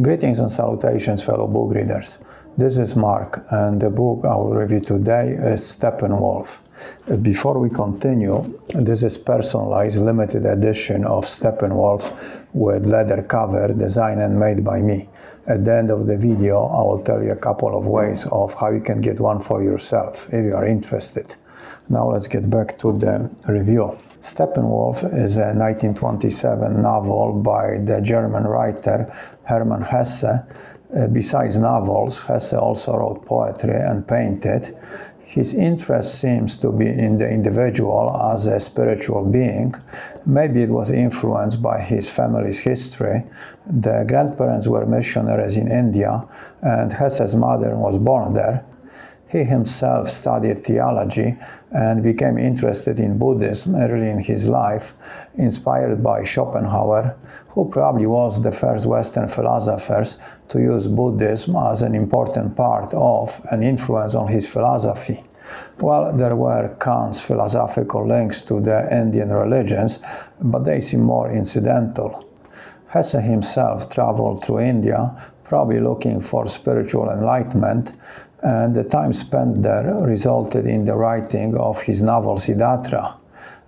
Greetings and salutations, fellow book readers. This is Mark, and the book I will review today is Steppenwolf. Before we continue, this is personalized limited edition of Steppenwolf with leather cover designed and made by me. At the end of the video, I will tell you a couple of ways of how you can get one for yourself if you are interested. Now let's get back to the review. Steppenwolf is a 1927 novel by the German writer Hermann Hesse. Uh, besides novels, Hesse also wrote poetry and painted. His interest seems to be in the individual as a spiritual being. Maybe it was influenced by his family's history. The grandparents were missionaries in India, and Hesse's mother was born there. He himself studied theology and became interested in Buddhism early in his life, inspired by Schopenhauer, who probably was the first Western philosophers to use Buddhism as an important part of an influence on his philosophy. Well, there were Kant's philosophical links to the Indian religions, but they seem more incidental. Hesse himself traveled through India, probably looking for spiritual enlightenment, and the time spent there resulted in the writing of his novel Siddhartha.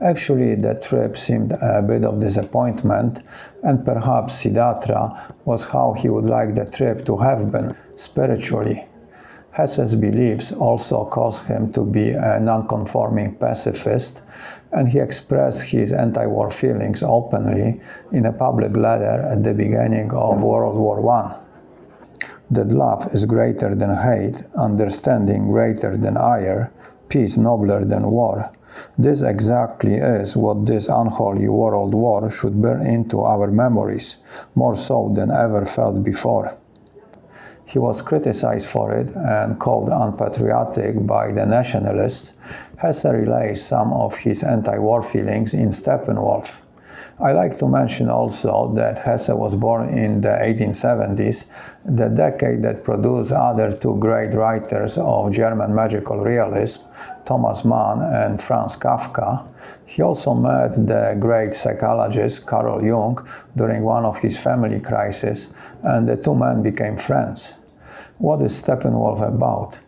Actually, the trip seemed a bit of disappointment, and perhaps Siddhartha was how he would like the trip to have been, spiritually. Hesse's beliefs also caused him to be a non-conforming pacifist, and he expressed his anti-war feelings openly in a public letter at the beginning of World War I that love is greater than hate, understanding greater than ire, peace nobler than war. This exactly is what this unholy world war should burn into our memories, more so than ever felt before. He was criticized for it and called unpatriotic by the nationalists. Hesse relays some of his anti-war feelings in Steppenwolf. I like to mention also that Hesse was born in the 1870s, the decade that produced other two great writers of German magical realism, Thomas Mann and Franz Kafka. He also met the great psychologist Carl Jung during one of his family crises, and the two men became friends. What is Steppenwolf about?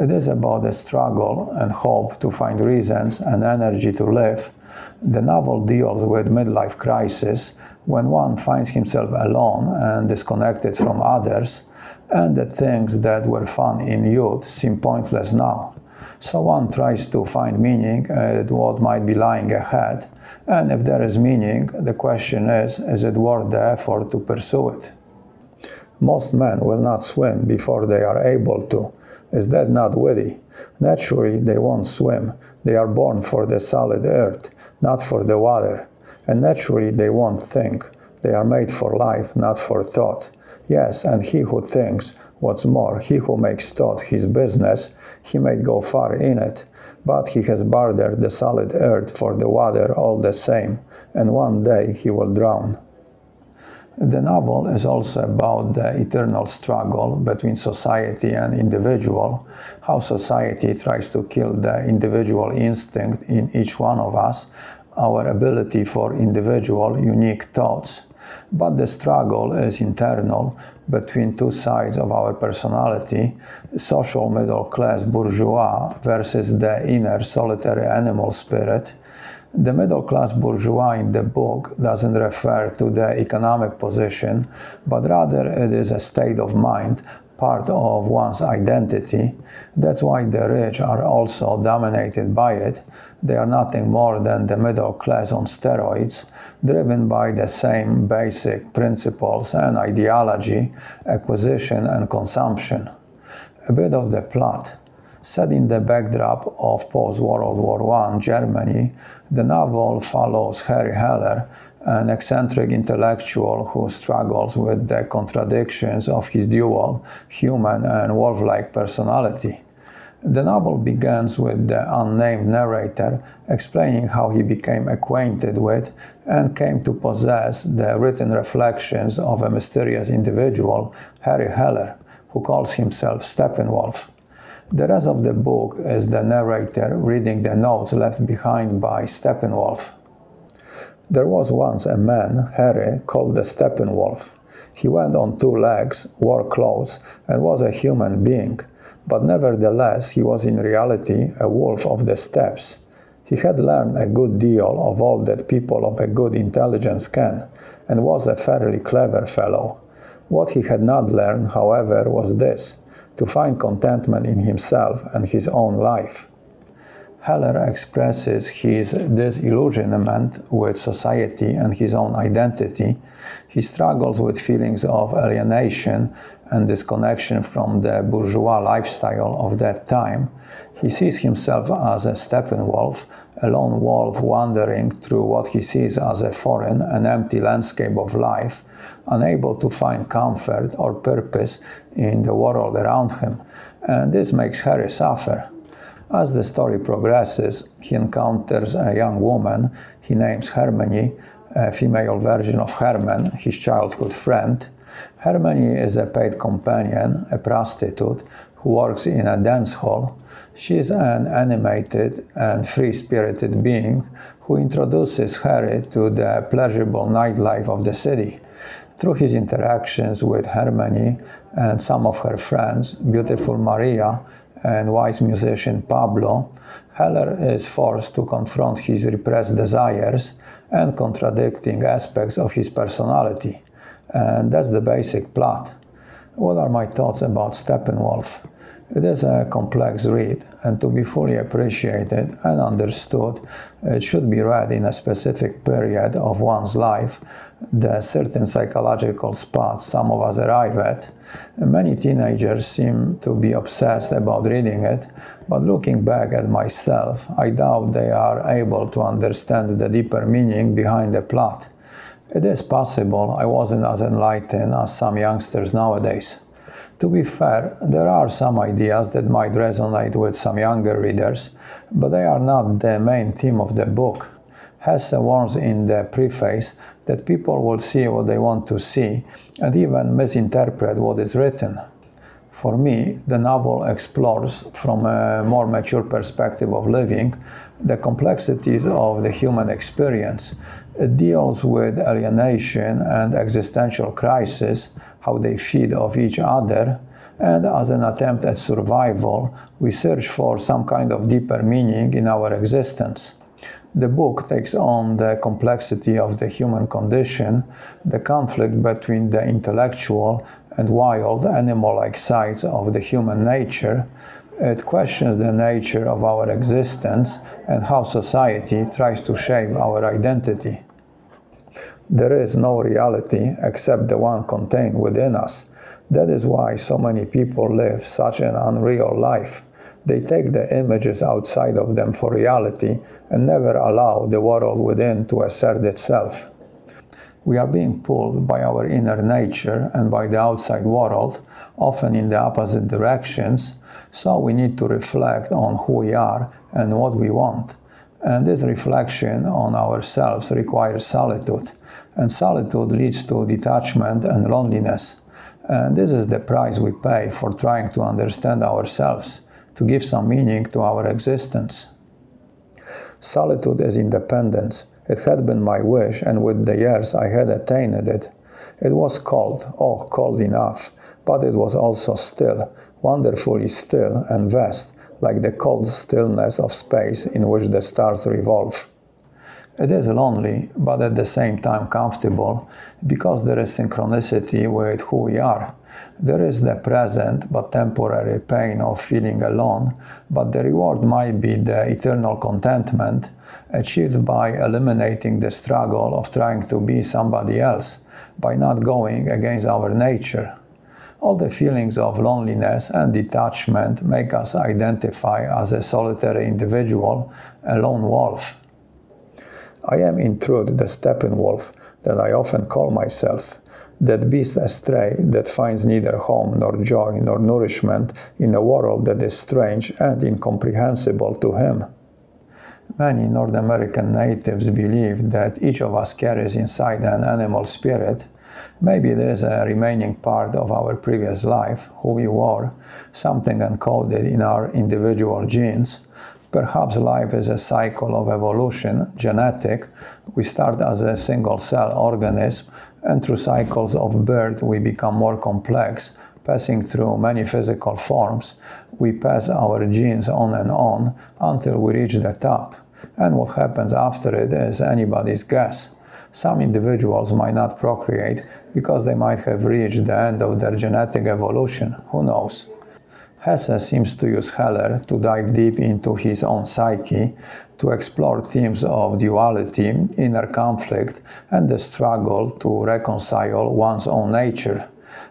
It is about the struggle and hope to find reasons and energy to live the novel deals with midlife crisis when one finds himself alone and disconnected from others, and the things that were fun in youth seem pointless now. So one tries to find meaning at what might be lying ahead, and if there is meaning, the question is is it worth the effort to pursue it? Most men will not swim before they are able to. Is that not witty? Naturally, they won't swim. They are born for the solid earth not for the water. And naturally, they won't think. They are made for life, not for thought. Yes, and he who thinks, what's more, he who makes thought his business, he may go far in it, but he has bartered the solid earth for the water all the same, and one day he will drown. The novel is also about the eternal struggle between society and individual, how society tries to kill the individual instinct in each one of us, our ability for individual unique thoughts. But the struggle is internal between two sides of our personality, social middle class bourgeois versus the inner solitary animal spirit, the middle class bourgeois in the book doesn't refer to the economic position, but rather it is a state of mind, part of one's identity. That's why the rich are also dominated by it. They are nothing more than the middle class on steroids, driven by the same basic principles and ideology, acquisition and consumption. A bit of the plot. Set in the backdrop of post-World War I Germany, the novel follows Harry Heller, an eccentric intellectual who struggles with the contradictions of his dual, human and wolf-like personality. The novel begins with the unnamed narrator explaining how he became acquainted with and came to possess the written reflections of a mysterious individual, Harry Heller, who calls himself Steppenwolf. The rest of the book is the narrator reading the notes left behind by Steppenwolf. There was once a man, Harry, called the Steppenwolf. He went on two legs, wore clothes, and was a human being, but nevertheless he was in reality a wolf of the steppes. He had learned a good deal of all that people of a good intelligence can, and was a fairly clever fellow. What he had not learned, however, was this to find contentment in himself and his own life. Heller expresses his disillusionment with society and his own identity. He struggles with feelings of alienation and disconnection from the bourgeois lifestyle of that time. He sees himself as a Steppenwolf, a lone wolf wandering through what he sees as a foreign and empty landscape of life, unable to find comfort or purpose in the world around him. And this makes Harry suffer. As the story progresses, he encounters a young woman he names Hermione, a female version of Herman, his childhood friend. Hermione is a paid companion, a prostitute, who works in a dance hall. She is an animated and free spirited being who introduces Harry to the pleasurable nightlife of the city. Through his interactions with Hermione and some of her friends, beautiful Maria and wise musician Pablo, Heller is forced to confront his repressed desires and contradicting aspects of his personality. And that's the basic plot. What are my thoughts about Steppenwolf? It is a complex read, and to be fully appreciated and understood, it should be read in a specific period of one's life, the certain psychological spots some of us arrive at. Many teenagers seem to be obsessed about reading it, but looking back at myself, I doubt they are able to understand the deeper meaning behind the plot. It is possible I wasn't as enlightened as some youngsters nowadays. To be fair, there are some ideas that might resonate with some younger readers, but they are not the main theme of the book. Hesse warns in the preface that people will see what they want to see and even misinterpret what is written. For me, the novel explores, from a more mature perspective of living, the complexities of the human experience. It deals with alienation and existential crisis, how they feed off each other, and as an attempt at survival, we search for some kind of deeper meaning in our existence. The book takes on the complexity of the human condition, the conflict between the intellectual and wild animal like sides of the human nature. It questions the nature of our existence and how society tries to shape our identity. There is no reality except the one contained within us. That is why so many people live such an unreal life. They take the images outside of them for reality and never allow the world within to assert itself. We are being pulled by our inner nature and by the outside world, often in the opposite directions, so we need to reflect on who we are and what we want. And this reflection on ourselves requires solitude, and solitude leads to detachment and loneliness. And this is the price we pay for trying to understand ourselves, to give some meaning to our existence. Solitude is independence. It had been my wish, and with the years I had attained it. It was cold, oh, cold enough, but it was also still, wonderfully still and vast, like the cold stillness of space in which the stars revolve. It is lonely, but at the same time comfortable, because there is synchronicity with who we are. There is the present but temporary pain of feeling alone, but the reward might be the eternal contentment achieved by eliminating the struggle of trying to be somebody else, by not going against our nature. All the feelings of loneliness and detachment make us identify as a solitary individual, a lone wolf. I am in truth the Steppenwolf that I often call myself, that beast astray that finds neither home nor joy nor nourishment in a world that is strange and incomprehensible to him. Many North American natives believe that each of us carries inside an animal spirit Maybe there's a remaining part of our previous life, who we were, something encoded in our individual genes. Perhaps life is a cycle of evolution, genetic. We start as a single cell organism and through cycles of birth we become more complex, passing through many physical forms. We pass our genes on and on until we reach the top. And what happens after it is anybody's guess. Some individuals might not procreate because they might have reached the end of their genetic evolution. Who knows? Hesse seems to use Heller to dive deep into his own psyche, to explore themes of duality, inner conflict, and the struggle to reconcile one's own nature.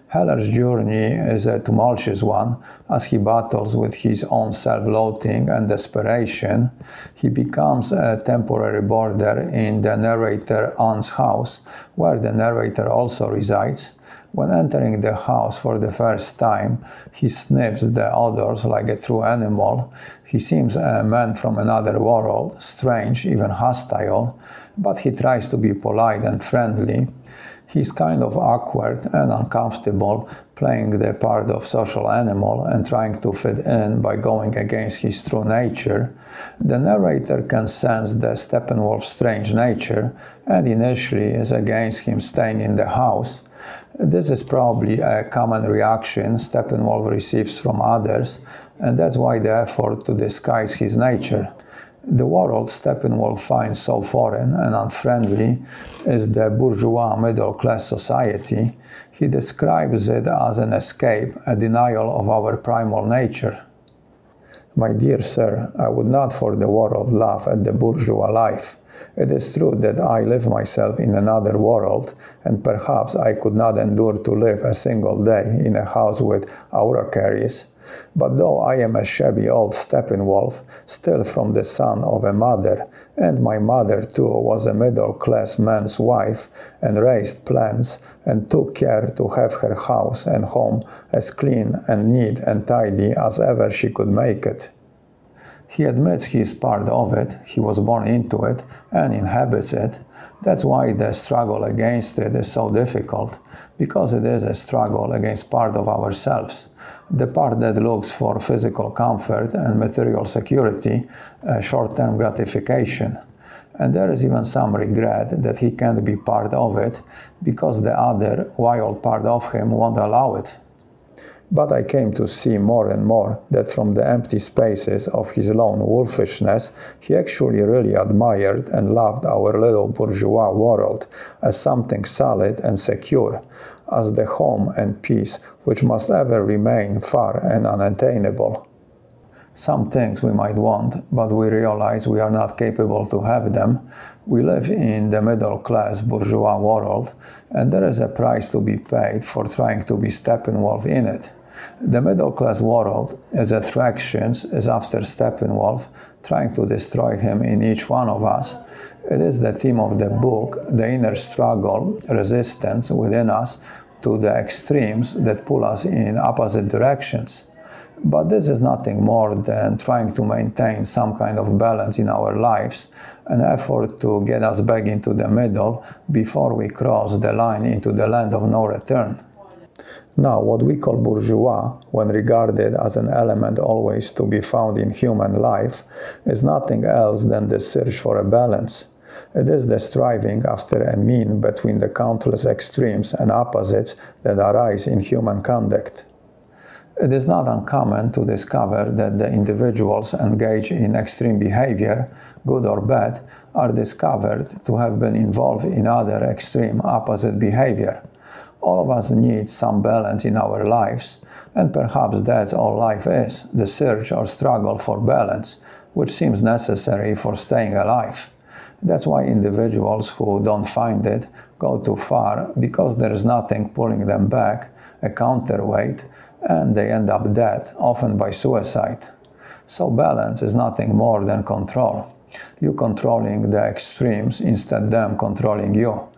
Heller's journey is a tumultuous one as he battles with his own self loathing and desperation. He becomes a temporary boarder in the narrator aunt's house, where the narrator also resides. When entering the house for the first time, he sniffs the odors like a true animal. He seems a man from another world, strange, even hostile, but he tries to be polite and friendly. He's kind of awkward and uncomfortable, playing the part of social animal and trying to fit in by going against his true nature. The narrator can sense the Steppenwolf's strange nature and initially is against him staying in the house. This is probably a common reaction Steppenwolf receives from others, and that's why the effort to disguise his nature. The world Steppenwolf finds so foreign and unfriendly is the bourgeois middle class society. He describes it as an escape, a denial of our primal nature. My dear sir, I would not for the world laugh at the bourgeois life. It is true that I live myself in another world, and perhaps I could not endure to live a single day in a house with araucarias. But though I am a shabby old Steppenwolf, still from the son of a mother, and my mother too was a middle class man's wife, and raised plants, and took care to have her house and home as clean and neat and tidy as ever she could make it. He admits he is part of it, he was born into it, and inhabits it. That's why the struggle against it is so difficult, because it is a struggle against part of ourselves. The part that looks for physical comfort and material security, uh, short term gratification. And there is even some regret that he can't be part of it because the other wild part of him won't allow it. But I came to see more and more that from the empty spaces of his lone wolfishness, he actually really admired and loved our little bourgeois world as something solid and secure, as the home and peace which must ever remain far and unattainable. Some things we might want, but we realize we are not capable to have them. We live in the middle class bourgeois world, and there is a price to be paid for trying to be Steppenwolf in it. The middle class world, its attractions, is after Steppenwolf, trying to destroy him in each one of us. It is the theme of the book, the inner struggle, resistance within us to the extremes that pull us in opposite directions. But this is nothing more than trying to maintain some kind of balance in our lives, an effort to get us back into the middle before we cross the line into the land of no return. Now, what we call bourgeois, when regarded as an element always to be found in human life, is nothing else than the search for a balance. It is the striving after a mean between the countless extremes and opposites that arise in human conduct. It is not uncommon to discover that the individuals engaged in extreme behavior, good or bad, are discovered to have been involved in other extreme opposite behavior. All of us need some balance in our lives, and perhaps that's all life is the search or struggle for balance, which seems necessary for staying alive. That's why individuals who don't find it go too far because there is nothing pulling them back, a counterweight, and they end up dead, often by suicide. So, balance is nothing more than control. You controlling the extremes instead them controlling you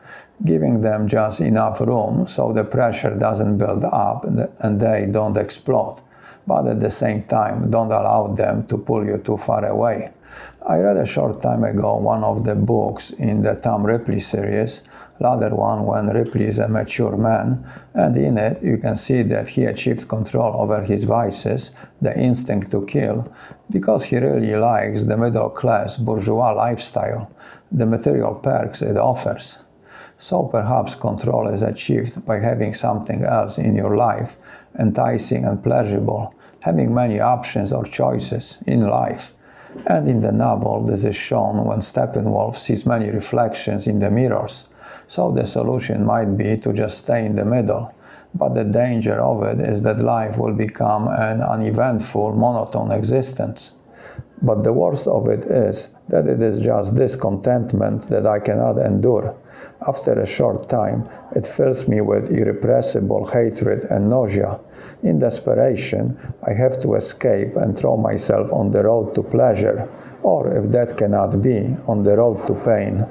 giving them just enough room so the pressure doesn't build up and they don't explode, but at the same time, don't allow them to pull you too far away. I read a short time ago one of the books in the Tom Ripley series, latter one when Ripley is a mature man, and in it you can see that he achieved control over his vices, the instinct to kill, because he really likes the middle class bourgeois lifestyle, the material perks it offers. So perhaps control is achieved by having something else in your life, enticing and pleasurable, having many options or choices in life. And in the novel, this is shown when Steppenwolf sees many reflections in the mirrors. So the solution might be to just stay in the middle. But the danger of it is that life will become an uneventful, monotone existence. But the worst of it is that it is just discontentment that I cannot endure. After a short time, it fills me with irrepressible hatred and nausea. In desperation, I have to escape and throw myself on the road to pleasure, or if that cannot be, on the road to pain.